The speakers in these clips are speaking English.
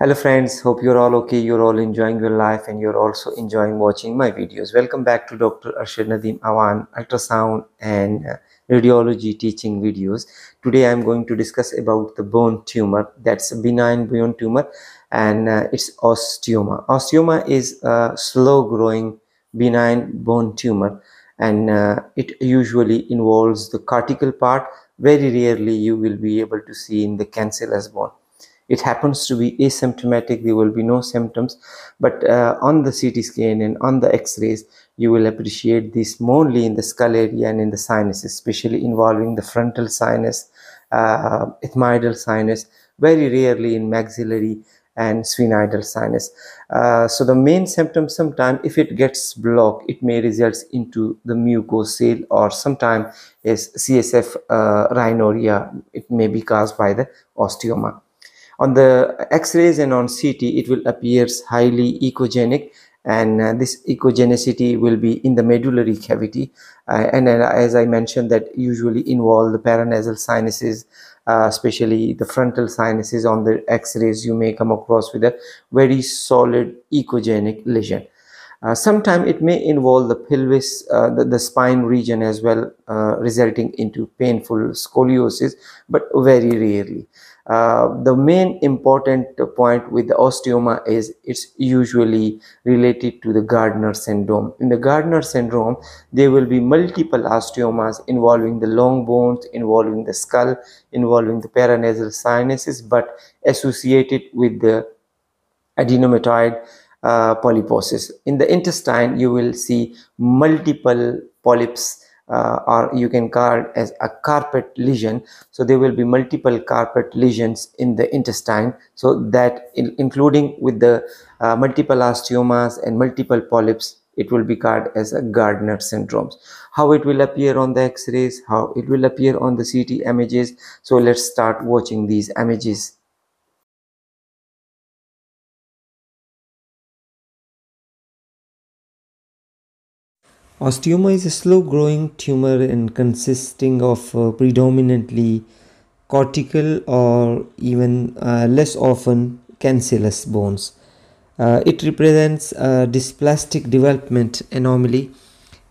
Hello friends, hope you're all okay, you're all enjoying your life and you're also enjoying watching my videos. Welcome back to Dr. Arshad Nadeem Awan ultrasound and uh, radiology teaching videos. Today I'm going to discuss about the bone tumor that's a benign bone tumor and uh, it's osteoma. Osteoma is a slow growing benign bone tumor and uh, it usually involves the cortical part. Very rarely you will be able to see in the cancellous bone it happens to be asymptomatic. There will be no symptoms. But uh, on the ct scan and on the x-rays you will appreciate this mainly in the skull area and in the sinuses especially involving the frontal sinus uh, ethmoidal sinus very rarely in maxillary and sphenoidal sinus. Uh, so the main symptom sometime if it gets blocked it may result into the mucocele or sometime is csf uh, rhinorrhea. It may be caused by the osteoma on the x-rays and on ct it will appears highly echogenic and uh, this echogenicity will be in the medullary cavity uh, and uh, as i mentioned that usually involve the paranasal sinuses uh, especially the frontal sinuses on the x-rays you may come across with a very solid echogenic lesion uh, Sometimes it may involve the pelvis, uh, the, the, spine region as well, uh, resulting into painful scoliosis, but very rarely. Uh, the main important point with the osteoma is it's usually related to the Gardner syndrome. In the Gardner syndrome, there will be multiple osteomas involving the long bones, involving the skull, involving the paranasal sinuses, but associated with the adenomatoid uh, polyposis. In the intestine, you will see multiple polyps uh, or you can call it as a carpet lesion. So there will be multiple carpet lesions in the intestine. So that in, including with the uh, multiple osteomas and multiple polyps, it will be called as a Gardner syndrome. How it will appear on the x-rays, how it will appear on the CT images. So let's start watching these images. Osteoma is a slow growing tumor and consisting of uh, predominantly cortical or even uh, less often cancellous bones. Uh, it represents a dysplastic development anomaly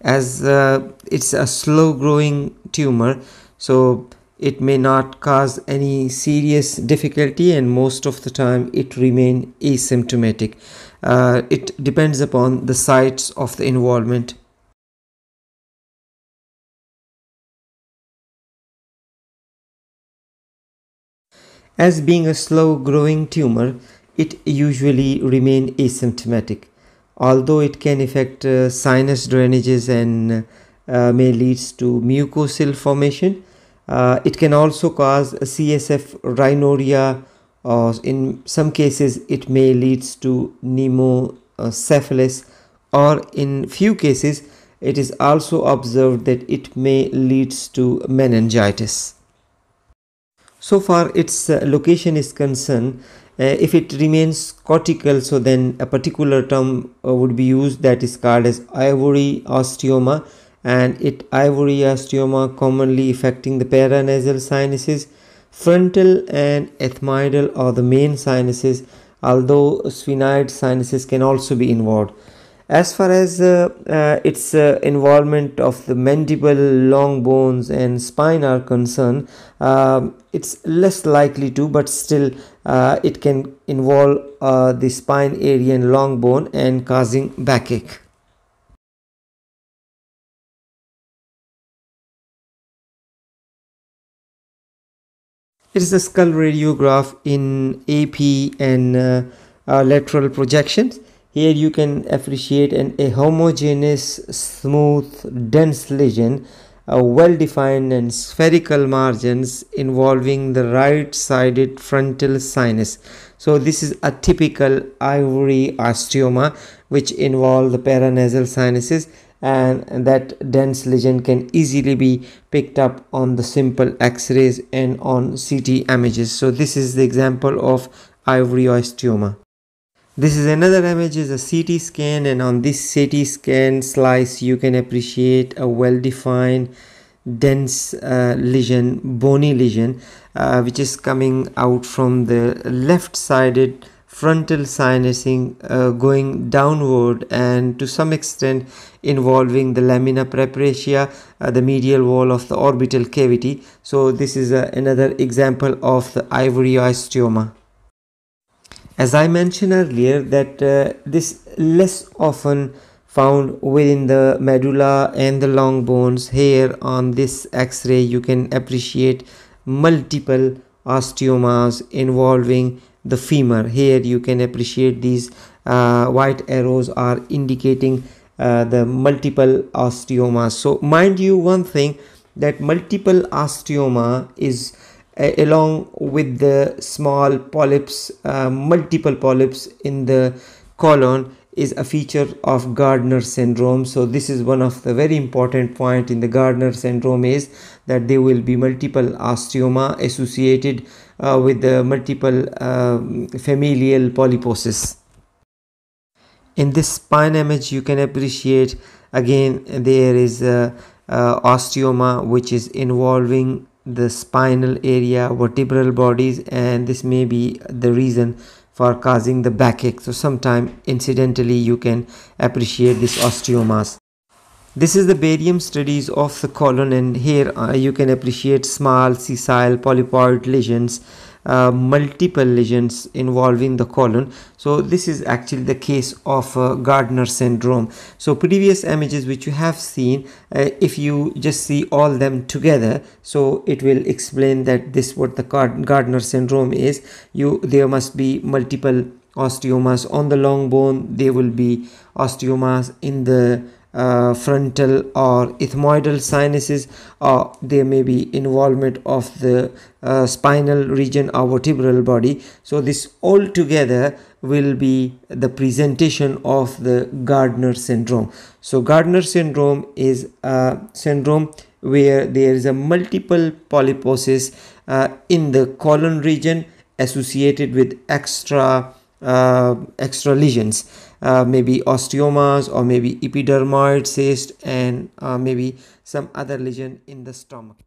as uh, it's a slow growing tumor so it may not cause any serious difficulty and most of the time it remain asymptomatic. Uh, it depends upon the sites of the involvement As being a slow growing tumor, it usually remain asymptomatic. Although it can affect uh, sinus drainages and uh, may leads to mucocele formation, uh, it can also cause CSF rhinorrhea or in some cases it may leads to pneumocephalus or in few cases it is also observed that it may leads to meningitis so far its uh, location is concerned uh, if it remains cortical so then a particular term uh, would be used that is called as ivory osteoma and it ivory osteoma commonly affecting the paranasal sinuses frontal and ethmoidal are the main sinuses although sphenoid sinuses can also be involved as far as uh, uh, its uh, involvement of the mandible long bones and spine are concerned um, it's less likely to but still uh, it can involve uh, the spine area and long bone and causing backache. It is a skull radiograph in AP and uh, lateral projections here you can appreciate an a homogeneous, smooth, dense lesion, a well-defined and spherical margins involving the right-sided frontal sinus. So this is a typical ivory osteoma which involve the paranasal sinuses and that dense lesion can easily be picked up on the simple x-rays and on CT images. So this is the example of ivory osteoma. This is another image is a CT scan and on this CT scan slice you can appreciate a well-defined dense uh, lesion, bony lesion uh, which is coming out from the left sided frontal sinusing uh, going downward and to some extent involving the lamina papyracea, uh, the medial wall of the orbital cavity. So this is uh, another example of the ivory osteoma. As I mentioned earlier that uh, this less often found within the medulla and the long bones here on this x-ray you can appreciate multiple osteomas involving the femur. Here you can appreciate these uh, white arrows are indicating uh, the multiple osteomas. So mind you one thing that multiple osteoma is along with the small polyps uh, multiple polyps in the colon is a feature of Gardner syndrome. So this is one of the very important point in the Gardner syndrome is that there will be multiple osteoma associated uh, with the multiple uh, familial polyposis. In this spine image you can appreciate again there is a, osteoma which is involving the spinal area vertebral bodies and this may be the reason for causing the backache. So sometime incidentally you can appreciate this osteomas. This is the barium studies of the colon and here uh, you can appreciate small sessile polypoid lesions uh, multiple lesions involving the colon. So this is actually the case of uh, Gardner syndrome. So previous images which you have seen uh, if you just see all them together so it will explain that this what the Gardner syndrome is. You there must be multiple osteomas on the long bone. There will be osteomas in the uh, frontal or ethmoidal sinuses or there may be involvement of the uh, spinal region or vertebral body. So this all together will be the presentation of the Gardner syndrome. So Gardner syndrome is a syndrome where there is a multiple polyposis uh, in the colon region associated with extra uh, extra lesions uh, maybe osteomas or maybe epidermoid cyst and uh, maybe some other lesion in the stomach